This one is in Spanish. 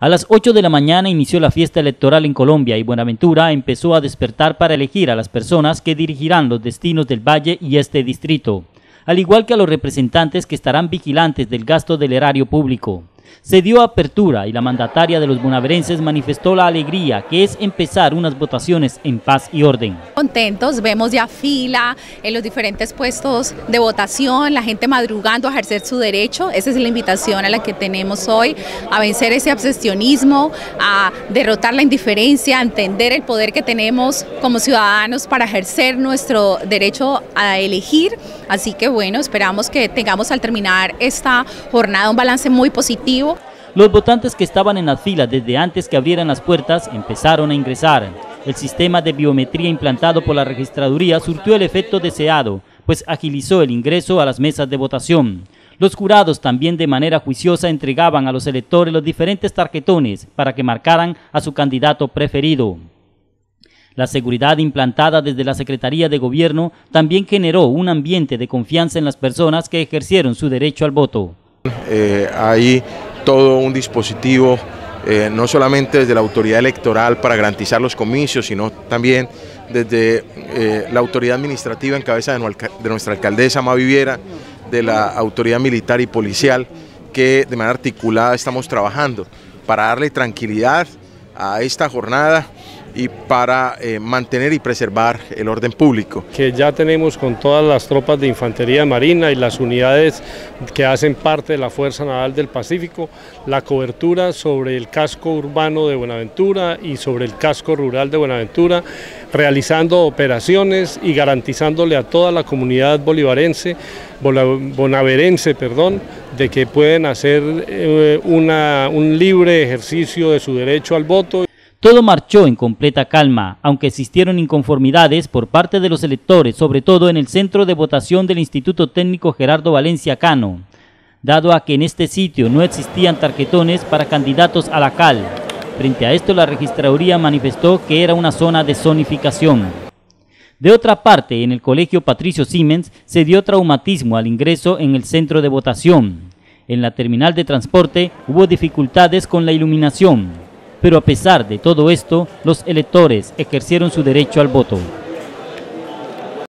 A las 8 de la mañana inició la fiesta electoral en Colombia y Buenaventura empezó a despertar para elegir a las personas que dirigirán los destinos del Valle y este distrito, al igual que a los representantes que estarán vigilantes del gasto del erario público. Se dio apertura y la mandataria de los bonaverenses manifestó la alegría que es empezar unas votaciones en paz y orden. Contentos, vemos ya fila en los diferentes puestos de votación, la gente madrugando a ejercer su derecho. Esa es la invitación a la que tenemos hoy, a vencer ese obsesionismo, a derrotar la indiferencia, a entender el poder que tenemos como ciudadanos para ejercer nuestro derecho a elegir. Así que bueno, esperamos que tengamos al terminar esta jornada un balance muy positivo los votantes que estaban en las filas desde antes que abrieran las puertas empezaron a ingresar. El sistema de biometría implantado por la registraduría surtió el efecto deseado, pues agilizó el ingreso a las mesas de votación. Los jurados también de manera juiciosa entregaban a los electores los diferentes tarjetones para que marcaran a su candidato preferido. La seguridad implantada desde la Secretaría de Gobierno también generó un ambiente de confianza en las personas que ejercieron su derecho al voto. Eh, todo un dispositivo, eh, no solamente desde la autoridad electoral para garantizar los comicios, sino también desde eh, la autoridad administrativa en cabeza de, nuestra alcaldesa Maviviera, de la autoridad militar y policial, que de manera articulada estamos trabajando para darle tranquilidad a esta jornada y para eh, mantener y preservar el orden público. Que ya tenemos con todas las tropas de infantería marina y las unidades que hacen parte de la Fuerza Naval del Pacífico, la cobertura sobre el casco urbano de Buenaventura y sobre el casco rural de Buenaventura, realizando operaciones y garantizándole a toda la comunidad bolivarense, bonaverense, perdón, de que pueden hacer eh, un libre ejercicio de su derecho al voto. Todo marchó en completa calma, aunque existieron inconformidades por parte de los electores, sobre todo en el centro de votación del Instituto Técnico Gerardo Valencia Cano, dado a que en este sitio no existían tarjetones para candidatos a la CAL. Frente a esto, la registraduría manifestó que era una zona de zonificación. De otra parte, en el colegio Patricio Siemens se dio traumatismo al ingreso en el centro de votación. En la terminal de transporte hubo dificultades con la iluminación pero a pesar de todo esto, los electores ejercieron su derecho al voto.